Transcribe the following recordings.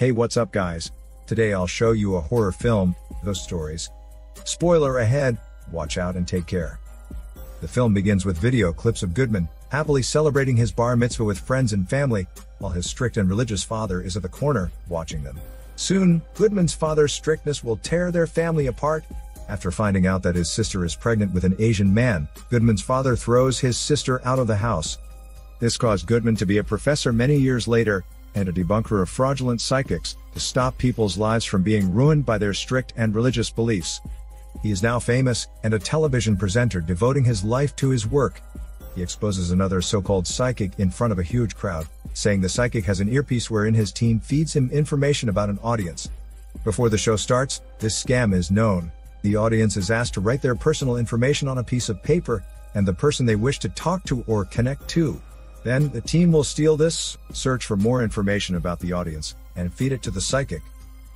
Hey what's up guys? Today I'll show you a horror film, Ghost Stories. Spoiler ahead, watch out and take care. The film begins with video clips of Goodman, happily celebrating his bar mitzvah with friends and family, while his strict and religious father is at the corner, watching them. Soon, Goodman's father's strictness will tear their family apart. After finding out that his sister is pregnant with an Asian man, Goodman's father throws his sister out of the house. This caused Goodman to be a professor many years later, and a debunker of fraudulent psychics, to stop people's lives from being ruined by their strict and religious beliefs. He is now famous, and a television presenter devoting his life to his work. He exposes another so-called psychic in front of a huge crowd, saying the psychic has an earpiece wherein his team feeds him information about an audience. Before the show starts, this scam is known. The audience is asked to write their personal information on a piece of paper, and the person they wish to talk to or connect to. Then, the team will steal this, search for more information about the audience, and feed it to the psychic.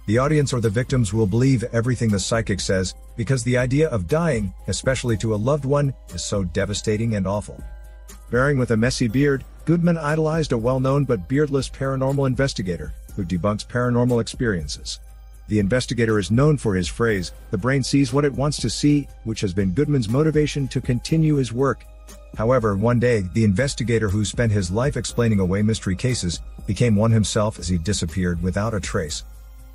The audience or the victims will believe everything the psychic says, because the idea of dying, especially to a loved one, is so devastating and awful. Bearing with a messy beard, Goodman idolized a well-known but beardless paranormal investigator, who debunks paranormal experiences. The investigator is known for his phrase, the brain sees what it wants to see, which has been Goodman's motivation to continue his work. However, one day, the investigator who spent his life explaining away mystery cases, became one himself as he disappeared without a trace.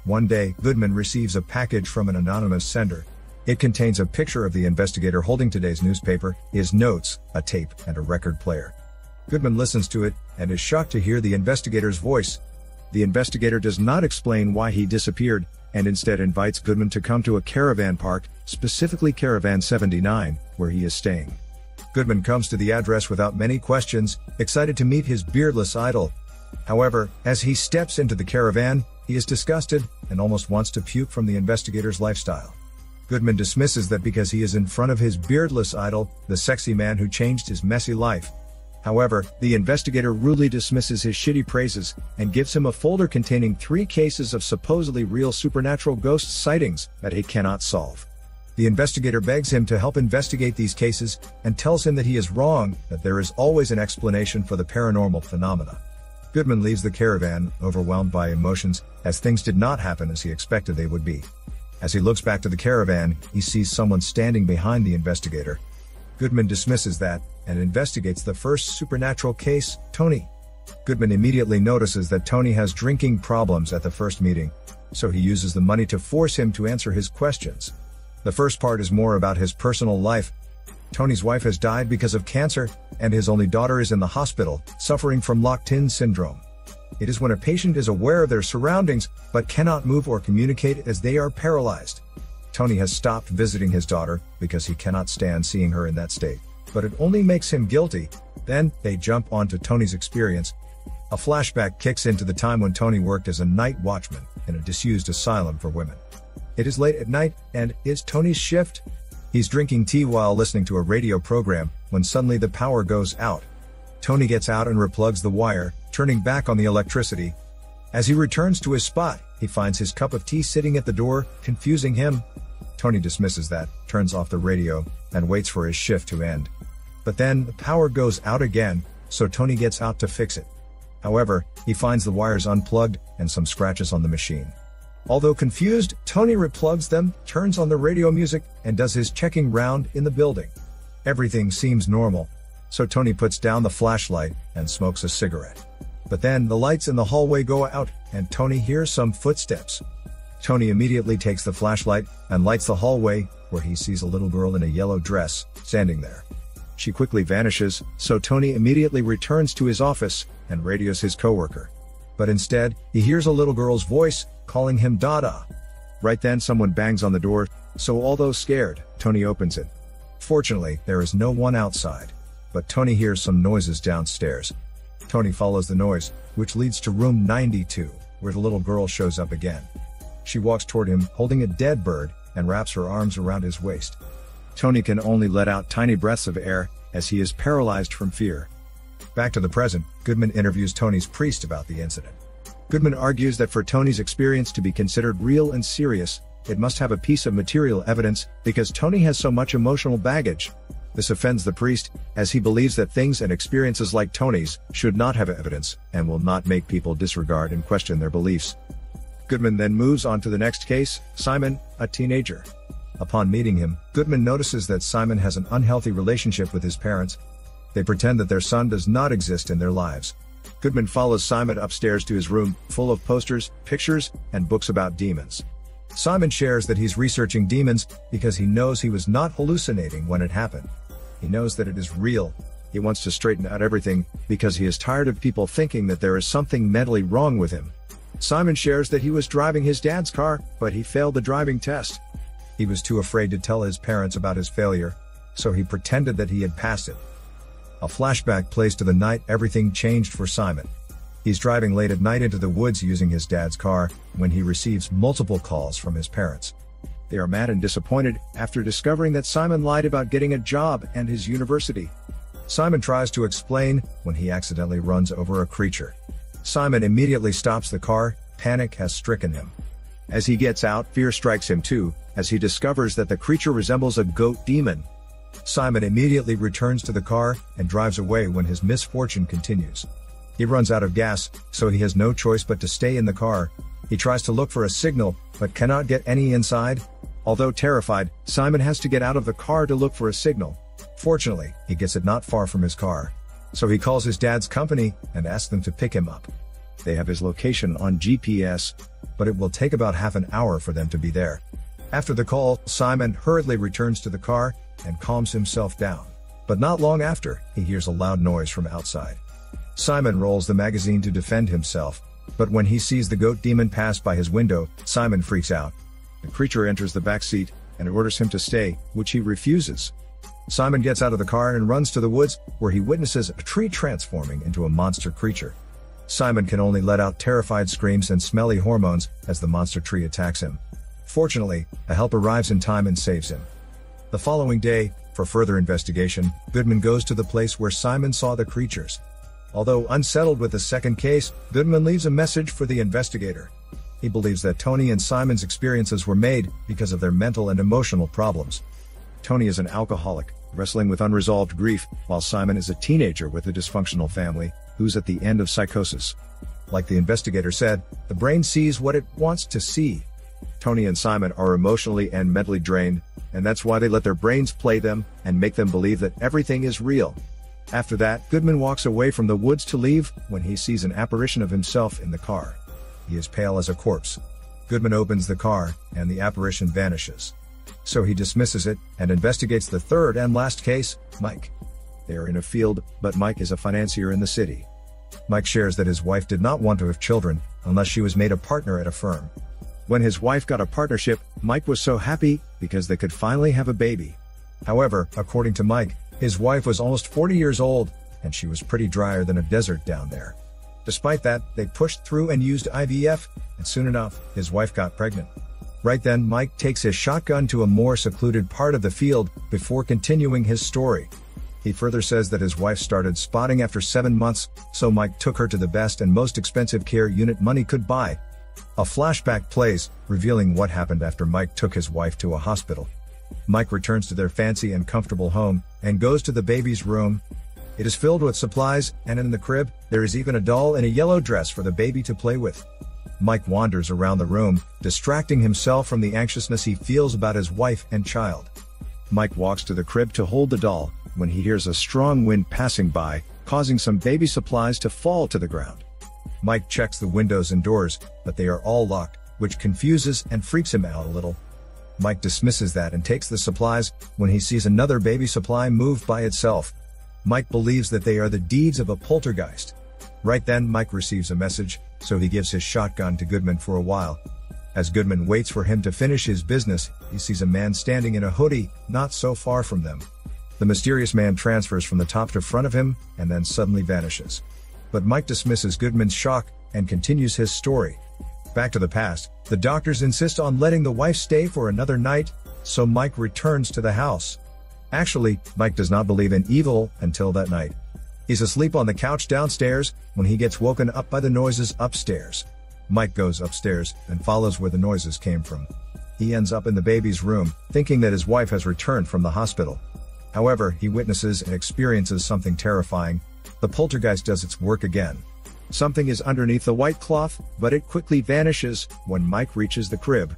One day, Goodman receives a package from an anonymous sender. It contains a picture of the investigator holding today's newspaper, his notes, a tape, and a record player. Goodman listens to it, and is shocked to hear the investigator's voice. The investigator does not explain why he disappeared, and instead invites Goodman to come to a caravan park, specifically Caravan 79, where he is staying. Goodman comes to the address without many questions, excited to meet his beardless idol. However, as he steps into the caravan, he is disgusted and almost wants to puke from the investigator's lifestyle. Goodman dismisses that because he is in front of his beardless idol, the sexy man who changed his messy life. However, the investigator rudely dismisses his shitty praises and gives him a folder containing three cases of supposedly real supernatural ghost sightings that he cannot solve. The investigator begs him to help investigate these cases and tells him that he is wrong, that there is always an explanation for the paranormal phenomena. Goodman leaves the caravan, overwhelmed by emotions, as things did not happen as he expected they would be. As he looks back to the caravan, he sees someone standing behind the investigator. Goodman dismisses that, and investigates the first supernatural case, Tony. Goodman immediately notices that Tony has drinking problems at the first meeting, so he uses the money to force him to answer his questions. The first part is more about his personal life, Tony's wife has died because of cancer, and his only daughter is in the hospital, suffering from locked-in syndrome. It is when a patient is aware of their surroundings, but cannot move or communicate as they are paralyzed. Tony has stopped visiting his daughter, because he cannot stand seeing her in that state. But it only makes him guilty. Then, they jump onto Tony's experience. A flashback kicks into the time when Tony worked as a night watchman, in a disused asylum for women. It is late at night, and is Tony's shift, He's drinking tea while listening to a radio program, when suddenly the power goes out. Tony gets out and replugs the wire, turning back on the electricity. As he returns to his spot, he finds his cup of tea sitting at the door, confusing him. Tony dismisses that, turns off the radio, and waits for his shift to end. But then, the power goes out again, so Tony gets out to fix it. However, he finds the wires unplugged, and some scratches on the machine. Although confused, Tony replugs them, turns on the radio music, and does his checking round in the building. Everything seems normal, so Tony puts down the flashlight and smokes a cigarette. But then the lights in the hallway go out, and Tony hears some footsteps. Tony immediately takes the flashlight and lights the hallway, where he sees a little girl in a yellow dress, standing there. She quickly vanishes, so Tony immediately returns to his office and radios his coworker. But instead, he hears a little girl's voice, calling him Dada. Right then someone bangs on the door, so although scared, Tony opens it. Fortunately, there is no one outside. But Tony hears some noises downstairs. Tony follows the noise, which leads to room 92, where the little girl shows up again. She walks toward him, holding a dead bird, and wraps her arms around his waist. Tony can only let out tiny breaths of air, as he is paralyzed from fear. Back to the present, Goodman interviews Tony's priest about the incident. Goodman argues that for Tony's experience to be considered real and serious, it must have a piece of material evidence, because Tony has so much emotional baggage. This offends the priest, as he believes that things and experiences like Tony's should not have evidence, and will not make people disregard and question their beliefs. Goodman then moves on to the next case, Simon, a teenager. Upon meeting him, Goodman notices that Simon has an unhealthy relationship with his parents. They pretend that their son does not exist in their lives. Goodman follows Simon upstairs to his room, full of posters, pictures, and books about demons. Simon shares that he's researching demons because he knows he was not hallucinating when it happened. He knows that it is real. He wants to straighten out everything because he is tired of people thinking that there is something mentally wrong with him. Simon shares that he was driving his dad's car, but he failed the driving test. He was too afraid to tell his parents about his failure, so he pretended that he had passed it. A flashback plays to the night everything changed for Simon. He's driving late at night into the woods using his dad's car when he receives multiple calls from his parents. They are mad and disappointed after discovering that Simon lied about getting a job and his university. Simon tries to explain when he accidentally runs over a creature. Simon immediately stops the car, panic has stricken him. As he gets out, fear strikes him too, as he discovers that the creature resembles a goat demon. Simon immediately returns to the car and drives away when his misfortune continues. He runs out of gas, so he has no choice but to stay in the car. He tries to look for a signal, but cannot get any inside. Although terrified, Simon has to get out of the car to look for a signal. Fortunately, he gets it not far from his car. So he calls his dad's company and asks them to pick him up. They have his location on GPS, but it will take about half an hour for them to be there. After the call, Simon hurriedly returns to the car and calms himself down. But not long after, he hears a loud noise from outside. Simon rolls the magazine to defend himself, but when he sees the goat demon pass by his window, Simon freaks out. The creature enters the back seat and orders him to stay, which he refuses. Simon gets out of the car and runs to the woods, where he witnesses a tree transforming into a monster creature. Simon can only let out terrified screams and smelly hormones as the monster tree attacks him. Fortunately, a help arrives in time and saves him. The following day, for further investigation, Goodman goes to the place where Simon saw the creatures. Although unsettled with the second case, Goodman leaves a message for the investigator. He believes that Tony and Simon's experiences were made because of their mental and emotional problems. Tony is an alcoholic, wrestling with unresolved grief, while Simon is a teenager with a dysfunctional family, who's at the end of psychosis. Like the investigator said, the brain sees what it wants to see. Tony and Simon are emotionally and mentally drained, and that's why they let their brains play them and make them believe that everything is real. After that, Goodman walks away from the woods to leave when he sees an apparition of himself in the car. He is pale as a corpse. Goodman opens the car, and the apparition vanishes. So he dismisses it and investigates the third and last case, Mike. They are in a field, but Mike is a financier in the city. Mike shares that his wife did not want to have children unless she was made a partner at a firm. When his wife got a partnership, Mike was so happy because they could finally have a baby. However, according to Mike, his wife was almost 40 years old, and she was pretty drier than a desert down there. Despite that, they pushed through and used IVF, and soon enough, his wife got pregnant. Right then, Mike takes his shotgun to a more secluded part of the field before continuing his story. He further says that his wife started spotting after seven months, so Mike took her to the best and most expensive care unit money could buy. A flashback plays, revealing what happened after Mike took his wife to a hospital. Mike returns to their fancy and comfortable home and goes to the baby's room. It is filled with supplies, and in the crib, there is even a doll in a yellow dress for the baby to play with. Mike wanders around the room, distracting himself from the anxiousness he feels about his wife and child. Mike walks to the crib to hold the doll when he hears a strong wind passing by, causing some baby supplies to fall to the ground. Mike checks the windows and doors, but they are all locked, which confuses and freaks him out a little. Mike dismisses that and takes the supplies when he sees another baby supply move by itself. Mike believes that they are the deeds of a poltergeist. Right then, Mike receives a message, so he gives his shotgun to Goodman for a while. As Goodman waits for him to finish his business, he sees a man standing in a hoodie, not so far from them. The mysterious man transfers from the top to front of him, and then suddenly vanishes. But Mike dismisses Goodman's shock, and continues his story. Back to the past, the doctors insist on letting the wife stay for another night, so Mike returns to the house. Actually, Mike does not believe in evil until that night. He's asleep on the couch downstairs when he gets woken up by the noises upstairs. Mike goes upstairs and follows where the noises came from. He ends up in the baby's room, thinking that his wife has returned from the hospital. However, he witnesses and experiences something terrifying. The poltergeist does its work again. Something is underneath the white cloth, but it quickly vanishes when Mike reaches the crib.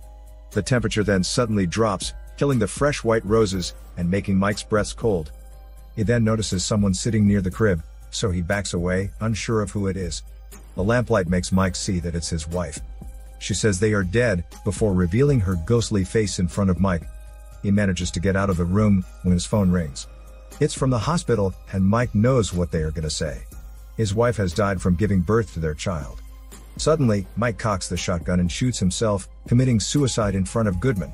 The temperature then suddenly drops, killing the fresh white roses and making Mike's breath cold. He then notices someone sitting near the crib, so he backs away, unsure of who it is. The lamplight makes Mike see that it's his wife. She says they are dead, before revealing her ghostly face in front of Mike. He manages to get out of the room when his phone rings. It's from the hospital, and Mike knows what they are gonna say. His wife has died from giving birth to their child. Suddenly, Mike cocks the shotgun and shoots himself, committing suicide in front of Goodman.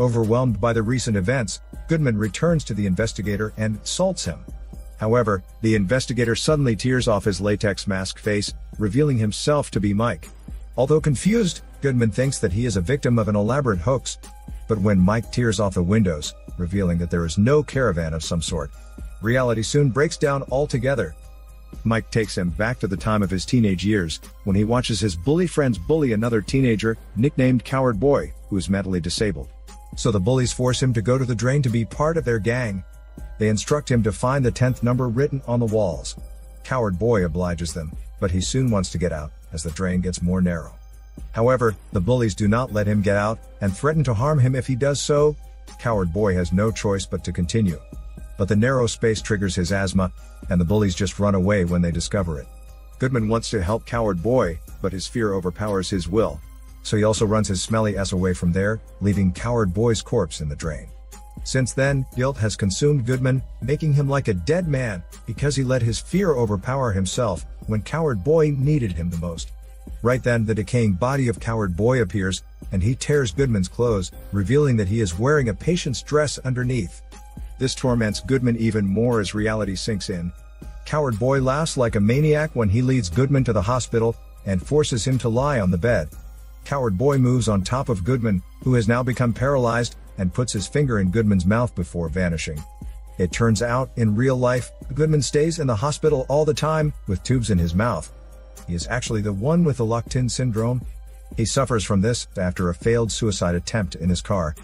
Overwhelmed by the recent events, Goodman returns to the investigator and assaults him. However, the investigator suddenly tears off his latex mask face, revealing himself to be Mike. Although confused, Goodman thinks that he is a victim of an elaborate hoax. But when Mike tears off the windows, revealing that there is no caravan of some sort, reality soon breaks down altogether. Mike takes him back to the time of his teenage years, when he watches his bully friends bully another teenager, nicknamed Coward Boy, who is mentally disabled. So the bullies force him to go to the drain to be part of their gang. They instruct him to find the 10th number written on the walls. Coward Boy obliges them, but he soon wants to get out, as the drain gets more narrow. However, the bullies do not let him get out, and threaten to harm him if he does so. Coward Boy has no choice but to continue. But the narrow space triggers his asthma, and the bullies just run away when they discover it. Goodman wants to help Coward Boy, but his fear overpowers his will, so he also runs his smelly ass away from there, leaving Coward Boy's corpse in the drain. Since then, guilt has consumed Goodman, making him like a dead man, because he let his fear overpower himself, when Coward Boy needed him the most. Right then, the decaying body of Coward Boy appears, and he tears Goodman's clothes, revealing that he is wearing a patient's dress underneath. This torments Goodman even more as reality sinks in. Coward Boy laughs like a maniac when he leads Goodman to the hospital, and forces him to lie on the bed, Coward Boy moves on top of Goodman, who has now become paralyzed, and puts his finger in Goodman's mouth before vanishing. It turns out, in real life, Goodman stays in the hospital all the time, with tubes in his mouth. He is actually the one with the locked-in syndrome. He suffers from this after a failed suicide attempt in his car.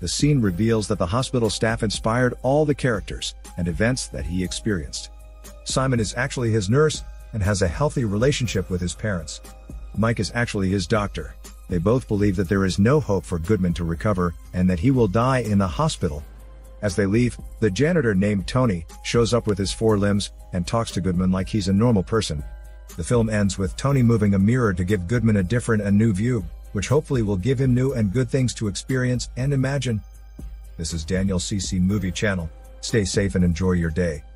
The scene reveals that the hospital staff inspired all the characters and events that he experienced. Simon is actually his nurse and has a healthy relationship with his parents. Mike is actually his doctor. They both believe that there is no hope for Goodman to recover and that he will die in the hospital. As they leave, the janitor named Tony shows up with his four limbs and talks to Goodman like he's a normal person. The film ends with Tony moving a mirror to give Goodman a different and new view, which hopefully will give him new and good things to experience and imagine. This is Daniel CC Movie Channel. Stay safe and enjoy your day.